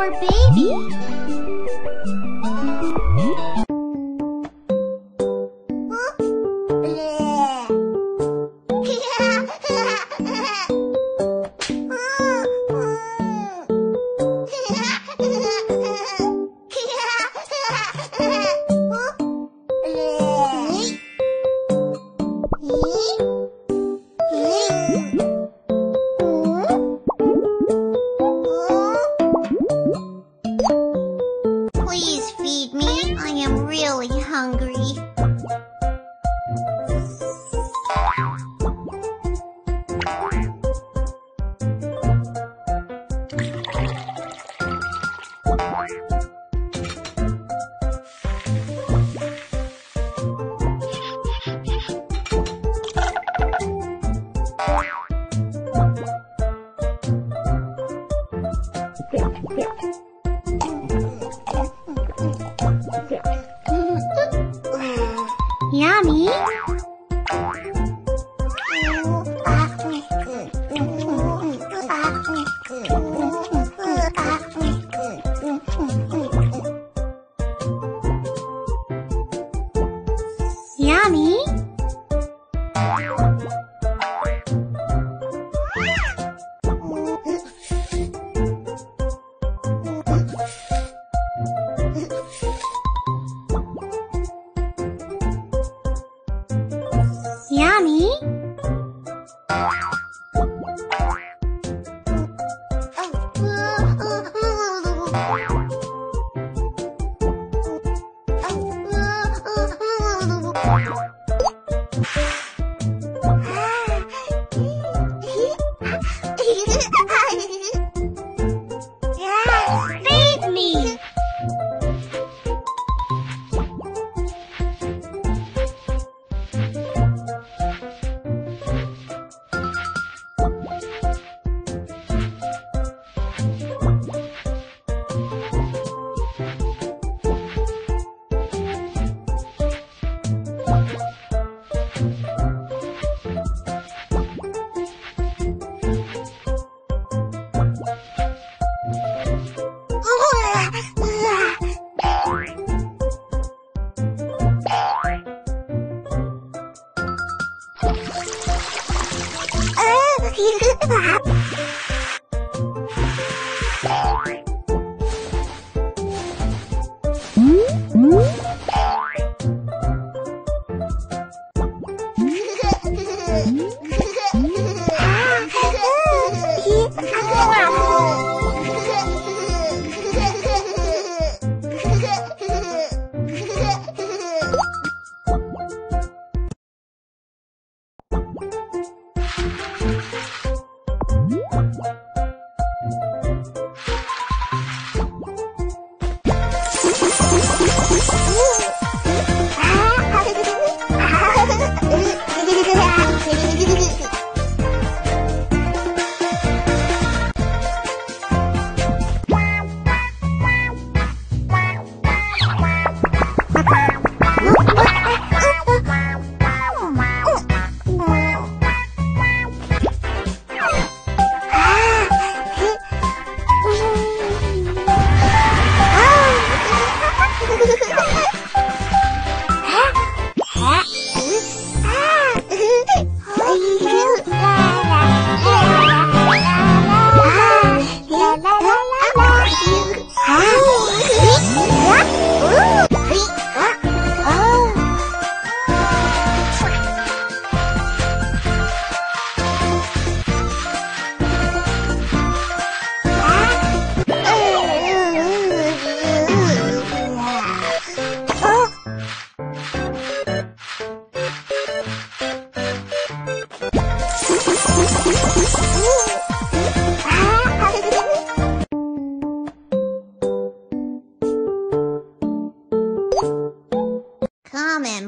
Or baby.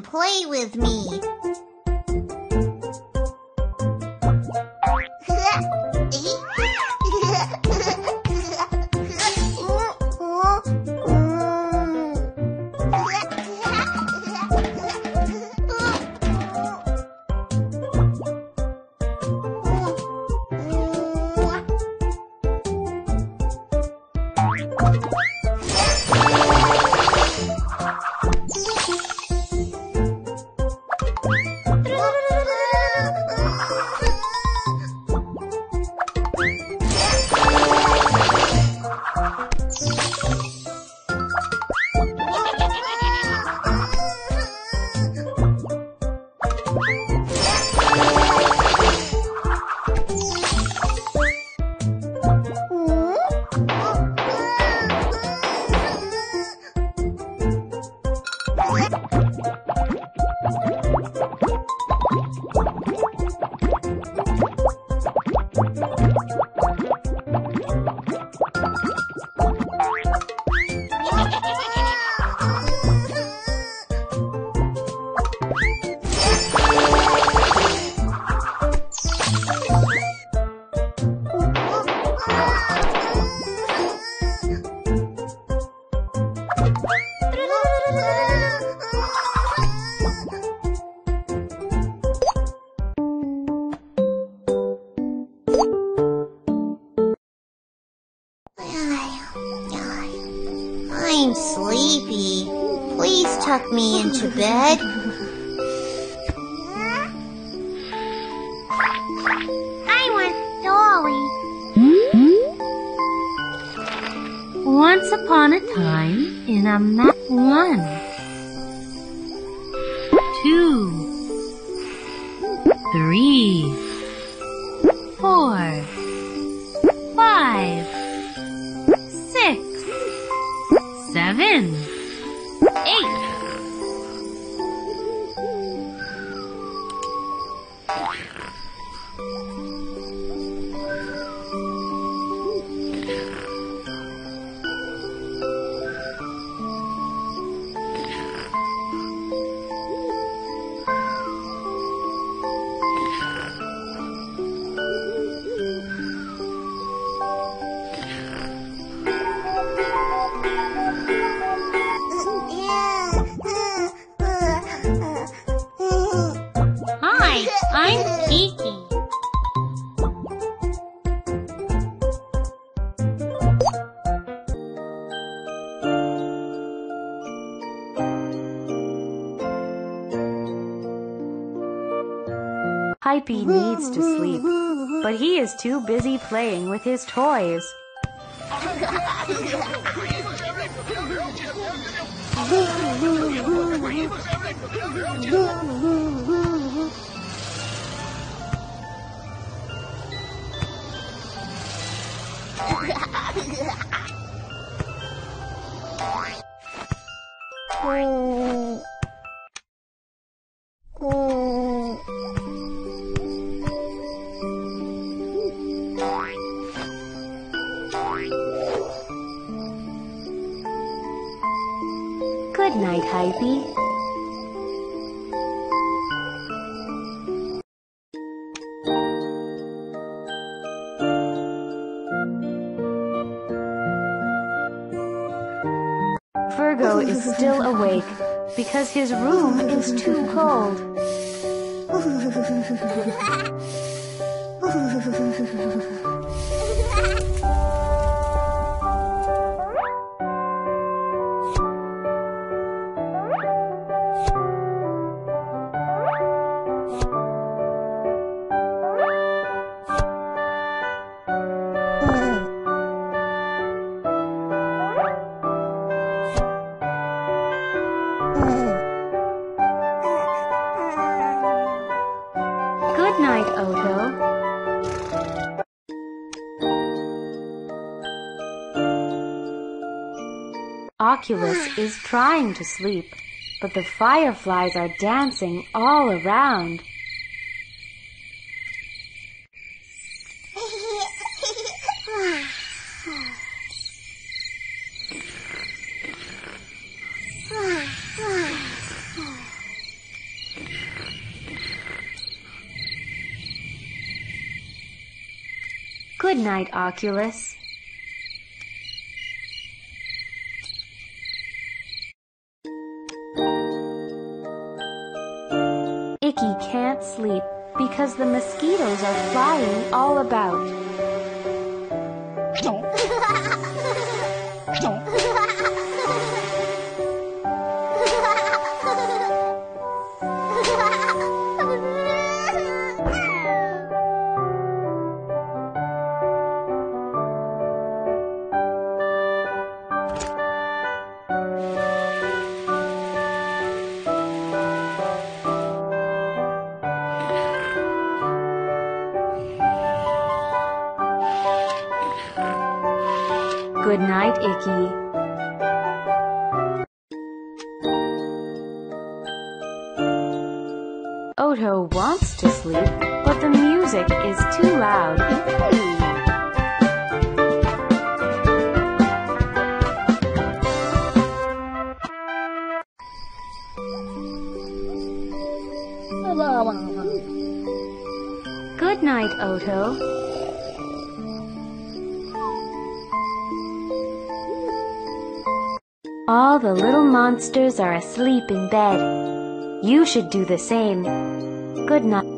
Play with me. I'm sleepy. Please tuck me into bed. I want Dolly. Once upon a time, in a map, one, two, three, four, five, Hypey needs to sleep, but he is too busy playing with his toys. Good Virgo is still awake because his room is too cold. Oculus is trying to sleep, but the fireflies are dancing all around. Good night, Oculus. Icky can't sleep because the mosquitoes are flying all about. Good night, Icky. Oto wants to sleep, but the music is too loud. Good night, Oto. All the little monsters are asleep in bed. You should do the same. Good night.